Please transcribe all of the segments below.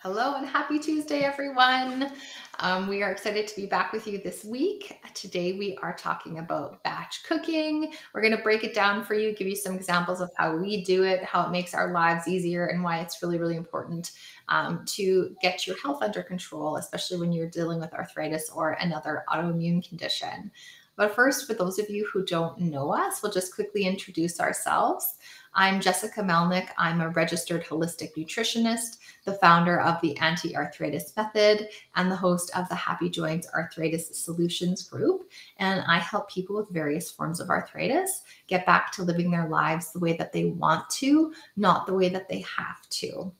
Hello and happy Tuesday, everyone. Um, we are excited to be back with you this week. Today, we are talking about batch cooking. We're going to break it down for you, give you some examples of how we do it, how it makes our lives easier, and why it's really, really important um, to get your health under control, especially when you're dealing with arthritis or another autoimmune condition. But first, for those of you who don't know us, we'll just quickly introduce ourselves. I'm Jessica Melnyk. I'm a registered holistic nutritionist, the founder of the Anti Arthritis Method, and the host of the Happy Joints Arthritis Solutions Group. And I help people with various forms of arthritis get back to living their lives the way that they want to, not the way that they have to.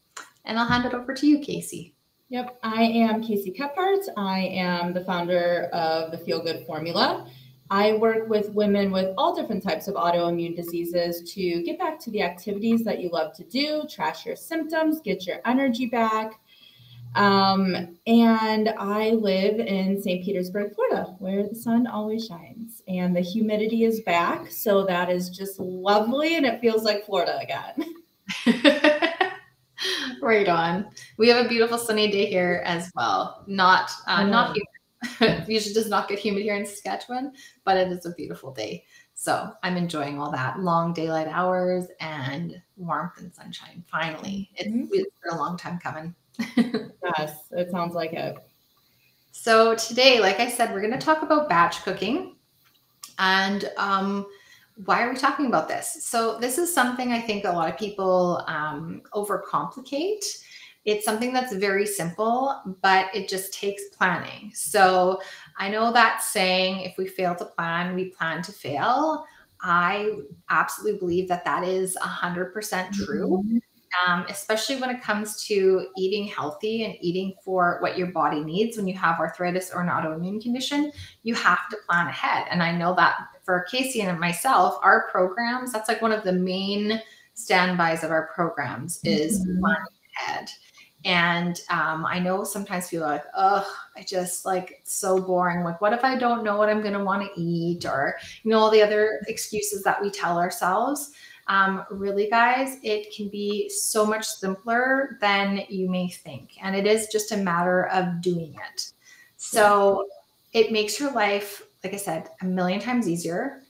And I'll hand it over to you, Casey. Yep, I am Casey Kephart. I am the founder of the Feel Good Formula. I work with women with all different types of autoimmune diseases to get back to the activities that you love to do, trash your symptoms, get your energy back. Um, and I live in St. Petersburg, Florida, where the sun always shines and the humidity is back. So that is just lovely and it feels like Florida again. right on. We have a beautiful sunny day here as well. Not uh, not here usually does not get humid here in Saskatchewan, but it is a beautiful day. So I'm enjoying all that long daylight hours and warmth and sunshine. Finally, it's, mm-hmm. it's been a long time coming. yes, it sounds like it. So today, like I said, we're going to talk about batch cooking. And um, why are we talking about this? So this is something I think a lot of people um, overcomplicate it's something that's very simple, but it just takes planning. So I know that saying, if we fail to plan, we plan to fail. I absolutely believe that that is 100% true. Mm-hmm. Um, especially when it comes to eating healthy and eating for what your body needs when you have arthritis or an autoimmune condition, you have to plan ahead. And I know that for Casey and myself, our programs, that's like one of the main standbys of our programs is mm-hmm. planning ahead. And um, I know sometimes people are like, oh, I just like it's so boring. Like, what if I don't know what I'm going to want to eat? Or, you know, all the other excuses that we tell ourselves. Um, really, guys, it can be so much simpler than you may think. And it is just a matter of doing it. So it makes your life, like I said, a million times easier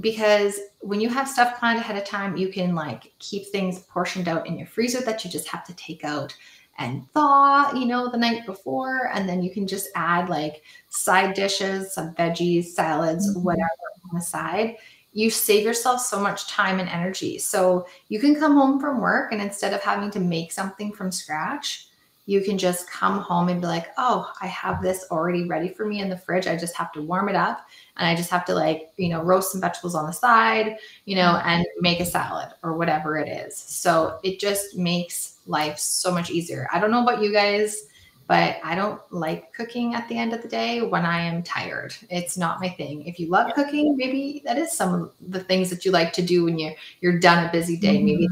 because when you have stuff planned ahead of time, you can like keep things portioned out in your freezer that you just have to take out and thaw, you know, the night before. And then you can just add like side dishes, some veggies, salads, mm-hmm. whatever on the side. You save yourself so much time and energy. So you can come home from work and instead of having to make something from scratch, you can just come home and be like, oh, I have this already ready for me in the fridge. I just have to warm it up and I just have to like, you know, roast some vegetables on the side, you know, mm-hmm. and make a salad or whatever it is. So it just makes life so much easier. I don't know about you guys, but I don't like cooking at the end of the day when I am tired. It's not my thing. If you love cooking, maybe that is some of the things that you like to do when you're you're done a busy day. Mm-hmm. Maybe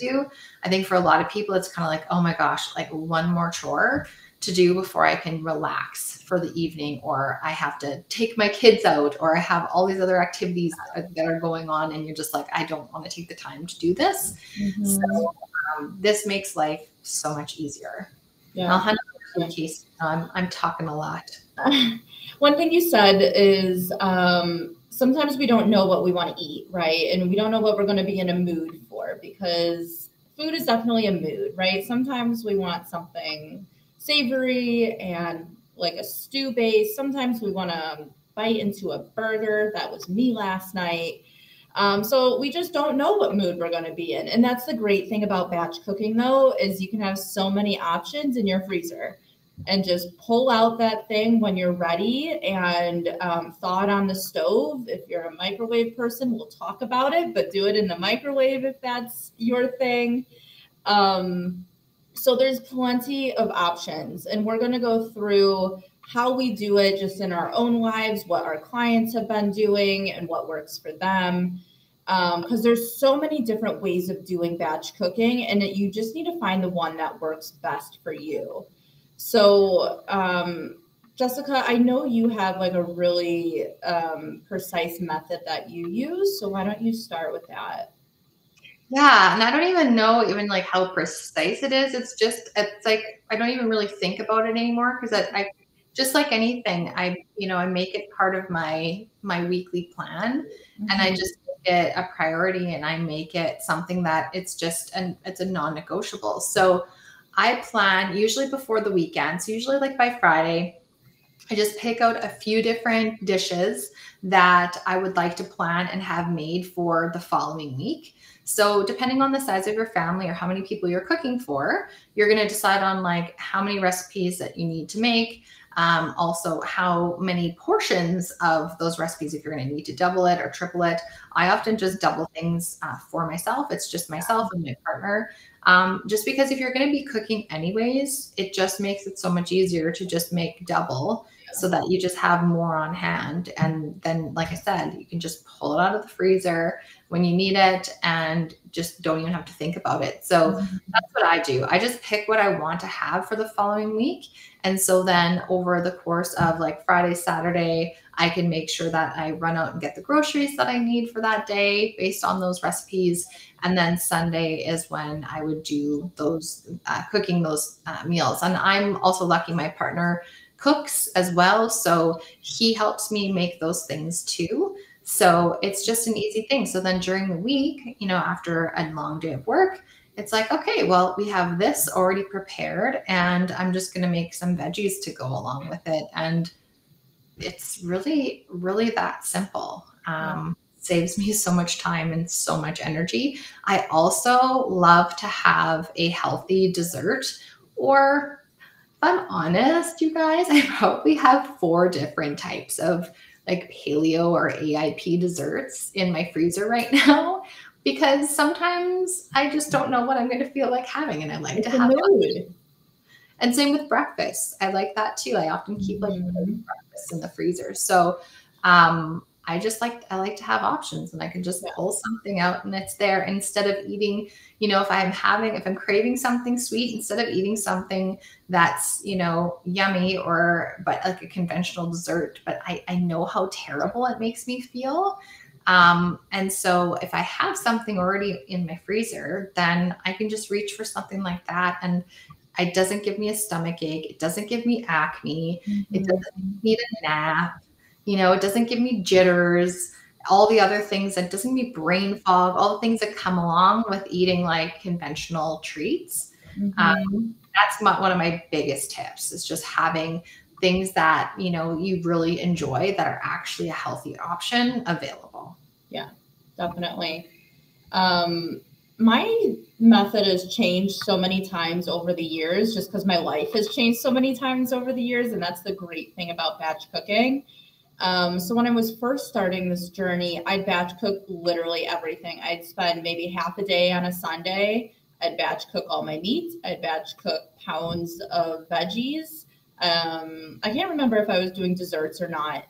you. I think for a lot of people, it's kind of like, oh my gosh, like one more chore to do before I can relax for the evening, or I have to take my kids out, or I have all these other activities that are going on, and you're just like, I don't want to take the time to do this. Mm-hmm. So um, this makes life so much easier. Yeah. I'll hand it to Casey. I'm, I'm talking a lot. One thing you said is um, sometimes we don't know what we want to eat, right? And we don't know what we're going to be in a mood for because food is definitely a mood, right? Sometimes we want something savory and like a stew base. Sometimes we want to bite into a burger. That was me last night. Um, so we just don't know what mood we're going to be in. And that's the great thing about batch cooking, though, is you can have so many options in your freezer and just pull out that thing when you're ready and um, thaw it on the stove. If you're a microwave person, we'll talk about it, but do it in the microwave if that's your thing. Um, so there's plenty of options, and we're going to go through how we do it just in our own lives, what our clients have been doing, and what works for them because um, there's so many different ways of doing batch cooking and it, you just need to find the one that works best for you so um, jessica i know you have like a really um, precise method that you use so why don't you start with that Yeah, and I don't even know even like how precise it is. It's just it's like I don't even really think about it anymore because I, I just like anything, I you know I make it part of my my weekly plan, mm-hmm. and I mm-hmm. just it a priority, and I make it something that it's just and it's a non-negotiable. So I plan usually before the weekend, so usually like by Friday. I just pick out a few different dishes that I would like to plan and have made for the following week. So, depending on the size of your family or how many people you're cooking for, you're going to decide on like how many recipes that you need to make. Um, also, how many portions of those recipes, if you're going to need to double it or triple it. I often just double things uh, for myself. It's just myself and my partner. Um, just because if you're going to be cooking anyways, it just makes it so much easier to just make double so that you just have more on hand. And then, like I said, you can just pull it out of the freezer when you need it and just don't even have to think about it. So mm-hmm. that's what I do. I just pick what I want to have for the following week. And so then over the course of like Friday, Saturday, I can make sure that I run out and get the groceries that I need for that day based on those recipes. And then Sunday is when I would do those uh, cooking those uh, meals. And I'm also lucky my partner cooks as well. So he helps me make those things too. So it's just an easy thing. So then during the week, you know, after a long day of work, it's like, okay, well, we have this already prepared, and I'm just going to make some veggies to go along with it. And it's really, really that simple. Um, saves me so much time and so much energy. I also love to have a healthy dessert or if I'm honest, you guys, I probably have four different types of like paleo or AIP desserts in my freezer right now because sometimes I just don't know what I'm going to feel like having and I like it's to have it. And same with breakfast. I like that too. I often keep like mm-hmm. breakfast in the freezer. So um I just like I like to have options and I can just pull something out and it's there instead of eating, you know, if I'm having if I'm craving something sweet instead of eating something that's, you know, yummy or but like a conventional dessert, but I I know how terrible it makes me feel. Um, and so if I have something already in my freezer, then I can just reach for something like that and it doesn't give me a stomach ache. It doesn't give me acne. Mm-hmm. It doesn't need a nap you know, it doesn't give me jitters, all the other things that doesn't give me brain fog, all the things that come along with eating like conventional treats. Mm-hmm. Um, that's my, one of my biggest tips is just having things that, you know, you really enjoy that are actually a healthy option available. Yeah, definitely. Um, my method has changed so many times over the years just because my life has changed so many times over the years and that's the great thing about batch cooking um, so when I was first starting this journey, I'd batch cook literally everything. I'd spend maybe half a day on a Sunday. I'd batch cook all my meat. I'd batch cook pounds of veggies. Um, I can't remember if I was doing desserts or not.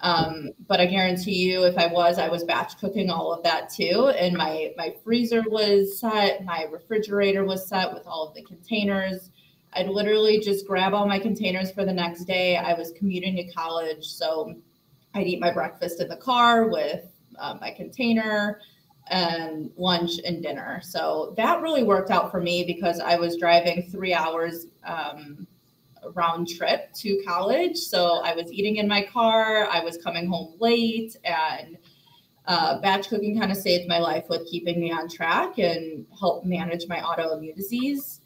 Um, but I guarantee you, if I was, I was batch cooking all of that too. And my my freezer was set, my refrigerator was set with all of the containers. I'd literally just grab all my containers for the next day. I was commuting to college, so I'd eat my breakfast in the car with uh, my container and lunch and dinner. So that really worked out for me because I was driving three hours um, round trip to college. So I was eating in my car, I was coming home late, and uh, batch cooking kind of saved my life with keeping me on track and helped manage my autoimmune disease.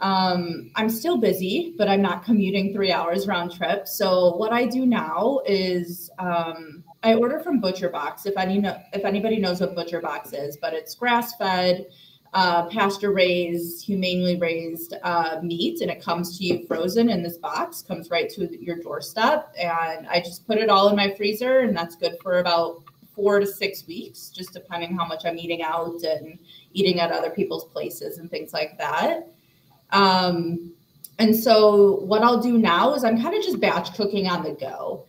Um, I'm still busy, but I'm not commuting three hours round trip. So what I do now is um, I order from Butcher Box. If any if anybody knows what Butcher Box is, but it's grass fed, uh, pasture raised, humanely raised uh, meat, and it comes to you frozen in this box. Comes right to your doorstep, and I just put it all in my freezer, and that's good for about four to six weeks, just depending how much I'm eating out and eating at other people's places and things like that. Um, and so what I'll do now is I'm kind of just batch cooking on the go.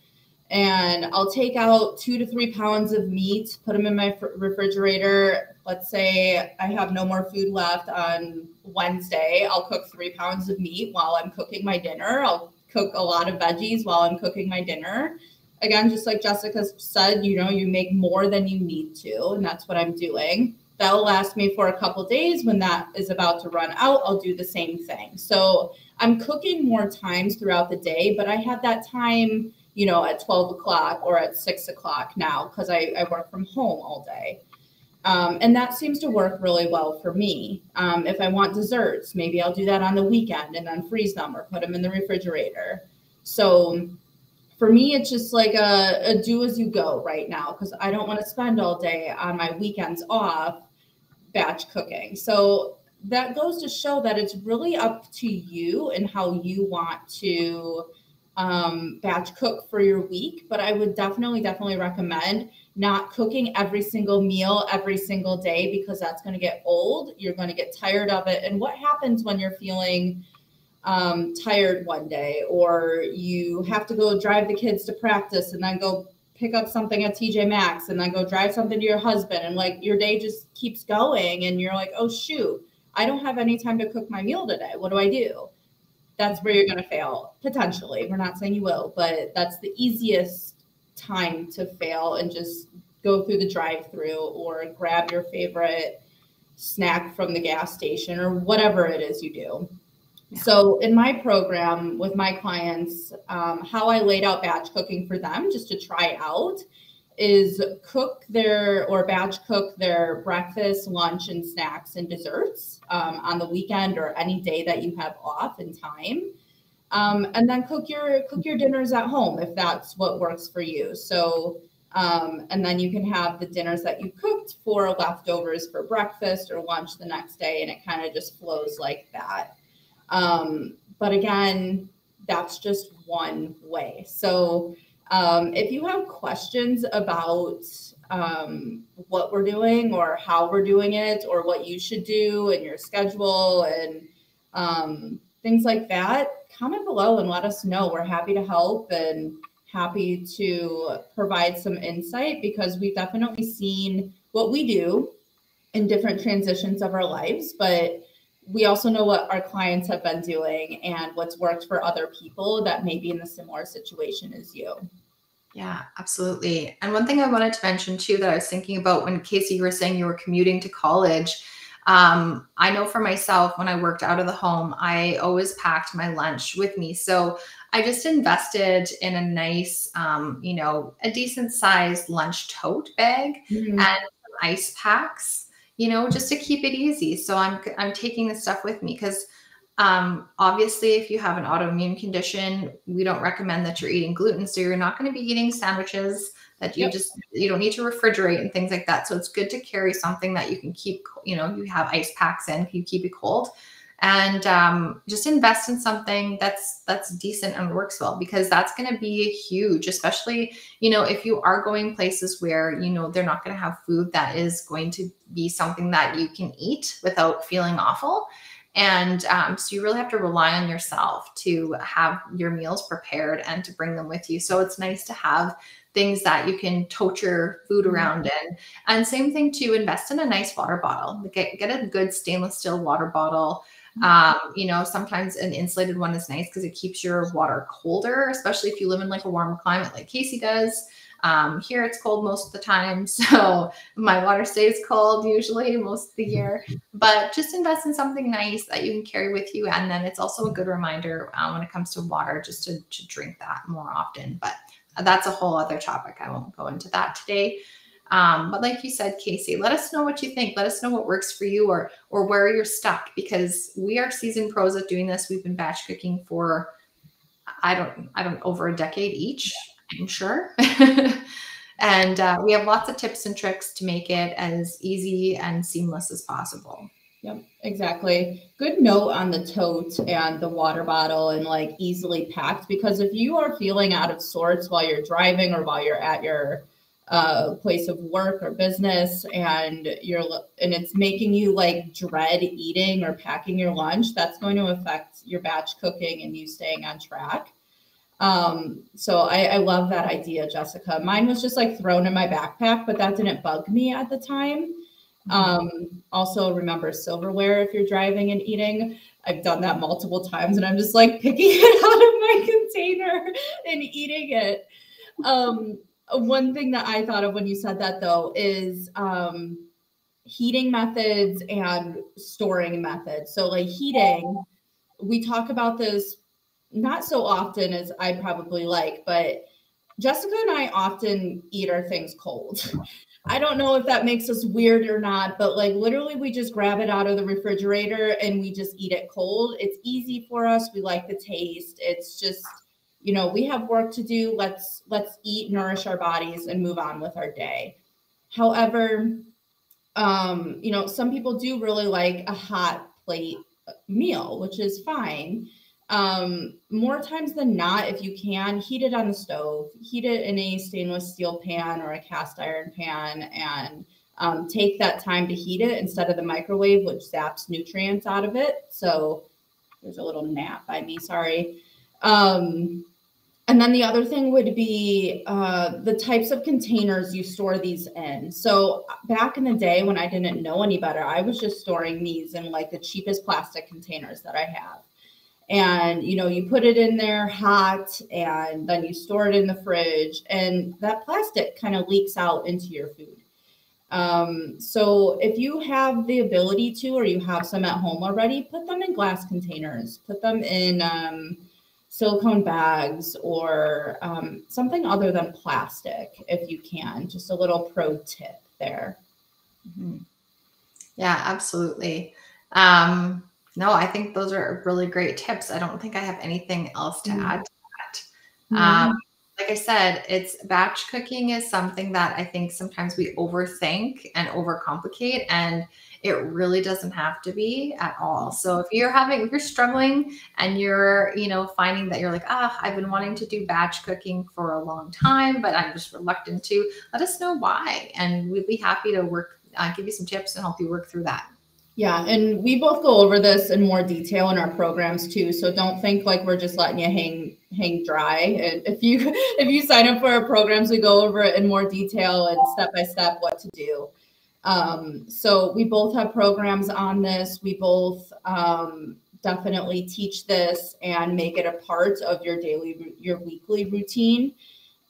And I'll take out two to three pounds of meat, put them in my refrigerator. Let's say I have no more food left on Wednesday. I'll cook three pounds of meat while I'm cooking my dinner. I'll cook a lot of veggies while I'm cooking my dinner. Again, just like Jessica said, you know, you make more than you need to, and that's what I'm doing. That'll last me for a couple days. When that is about to run out, I'll do the same thing. So I'm cooking more times throughout the day, but I have that time, you know, at 12 o'clock or at six o'clock now because I, I work from home all day. Um, and that seems to work really well for me. Um, if I want desserts, maybe I'll do that on the weekend and then freeze them or put them in the refrigerator. So for me, it's just like a, a do as you go right now because I don't want to spend all day on my weekends off batch cooking. So that goes to show that it's really up to you and how you want to um, batch cook for your week. But I would definitely, definitely recommend not cooking every single meal every single day because that's going to get old. You're going to get tired of it. And what happens when you're feeling um, tired one day or you have to go drive the kids to practice and then go pick up something at TJ Maxx and then go drive something to your husband and like your day just keeps going and you're like, oh shoot, I don't have any time to cook my meal today. What do I do? That's where you're going to fail potentially. We're not saying you will, but that's the easiest time to fail and just go through the drive through or grab your favorite snack from the gas station or whatever it is you do. So, in my program with my clients, um, how I laid out batch cooking for them just to try out is cook their or batch cook their breakfast, lunch, and snacks and desserts um, on the weekend or any day that you have off in time. Um, and then cook your cook your dinners at home if that's what works for you. So um, and then you can have the dinners that you cooked for leftovers for breakfast or lunch the next day, and it kind of just flows like that. Um, but again, that's just one way. So um, if you have questions about um, what we're doing or how we're doing it or what you should do and your schedule and um, things like that, comment below and let us know. We're happy to help and happy to provide some insight because we've definitely seen what we do in different transitions of our lives, but we also know what our clients have been doing and what's worked for other people that may be in a similar situation as you. Yeah, absolutely. And one thing I wanted to mention too that I was thinking about when Casey, you were saying you were commuting to college um, I know for myself, when I worked out of the home, I always packed my lunch with me. So I just invested in a nice, um, you know, a decent sized lunch tote bag mm-hmm. and ice packs, you know, just to keep it easy. So I'm I'm taking this stuff with me because um, obviously, if you have an autoimmune condition, we don't recommend that you're eating gluten. So you're not going to be eating sandwiches that you yep. just you don't need to refrigerate and things like that. So it's good to carry something that you can keep, you know, you have ice packs in, you keep it cold, and um, just invest in something that's that's decent and works well because that's going to be huge, especially you know if you are going places where you know they're not going to have food that is going to be something that you can eat without feeling awful. And um, so you really have to rely on yourself to have your meals prepared and to bring them with you. So it's nice to have things that you can tote your food mm-hmm. around in. And same thing to invest in a nice water bottle. Get, get a good stainless steel water bottle. Mm-hmm. Um, you know, sometimes an insulated one is nice because it keeps your water colder, especially if you live in like a warmer climate like Casey does. Um, here it's cold most of the time, so my water stays cold usually most of the year. But just invest in something nice that you can carry with you, and then it's also a good reminder um, when it comes to water just to, to drink that more often. But that's a whole other topic. I won't go into that today. Um, but like you said, Casey, let us know what you think. Let us know what works for you or or where you're stuck because we are seasoned pros at doing this. We've been batch cooking for I don't I don't over a decade each, I'm sure. and uh, we have lots of tips and tricks to make it as easy and seamless as possible. Yep, exactly. Good note on the tote and the water bottle and like easily packed because if you are feeling out of sorts while you're driving or while you're at your uh, place of work or business and you're and it's making you like dread eating or packing your lunch, that's going to affect your batch cooking and you staying on track. Um, so I, I love that idea, Jessica. Mine was just like thrown in my backpack, but that didn't bug me at the time. Um, also, remember silverware if you're driving and eating. I've done that multiple times and I'm just like picking it out of my container and eating it. Um, one thing that I thought of when you said that though is um, heating methods and storing methods. So, like heating, we talk about this not so often as I probably like, but Jessica and I often eat our things cold. I don't know if that makes us weird or not, but like literally we just grab it out of the refrigerator and we just eat it cold. It's easy for us. We like the taste. It's just, you know, we have work to do. Let's let's eat, nourish our bodies and move on with our day. However, um, you know, some people do really like a hot plate meal, which is fine um more times than not if you can heat it on the stove heat it in a stainless steel pan or a cast iron pan and um, take that time to heat it instead of the microwave which zaps nutrients out of it so there's a little nap by me sorry um and then the other thing would be uh, the types of containers you store these in. So back in the day when I didn't know any better, I was just storing these in like the cheapest plastic containers that I have. And you know you put it in there hot and then you store it in the fridge and that plastic kind of leaks out into your food. Um, so if you have the ability to or you have some at home already put them in glass containers. Put them in um, silicone bags or um, something other than plastic if you can just a little pro tip there mm-hmm. yeah absolutely um, no, I think those are really great tips. I don't think I have anything else to mm-hmm. add to that. Mm-hmm. Um, like I said, it's batch cooking is something that I think sometimes we overthink and overcomplicate, and it really doesn't have to be at all. So if you're having, if you're struggling and you're, you know, finding that you're like, ah, I've been wanting to do batch cooking for a long time, but I'm just reluctant to, let us know why, and we'd be happy to work, uh, give you some tips and help you work through that. Yeah, and we both go over this in more detail in our programs too. So don't think like we're just letting you hang hang dry. And if you if you sign up for our programs, we go over it in more detail and step by step what to do. Um, so we both have programs on this. We both um, definitely teach this and make it a part of your daily your weekly routine.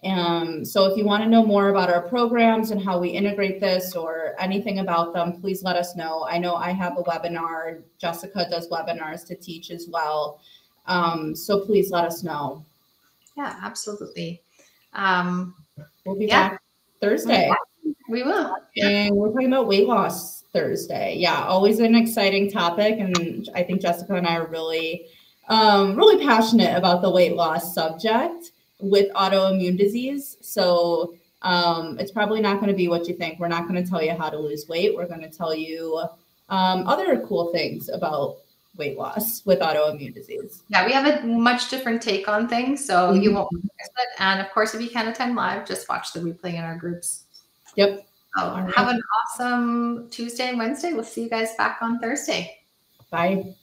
Um, so if you want to know more about our programs and how we integrate this or anything about them, please let us know. I know I have a webinar. Jessica does webinars to teach as well. Um, so please let us know. Yeah, absolutely. Um, we'll be yeah. back Thursday. We will. And we're talking about weight loss Thursday. Yeah, always an exciting topic. And I think Jessica and I are really, um, really passionate about the weight loss subject with autoimmune disease. So um, it's probably not going to be what you think. We're not going to tell you how to lose weight. We're going to tell you um, other cool things about weight loss with autoimmune disease. Yeah, we have a much different take on things, so mm-hmm. you won't miss it. And of course, if you can't attend live, just watch the replay in our groups. Yep. So right. have an awesome Tuesday and Wednesday. We'll see you guys back on Thursday. Bye.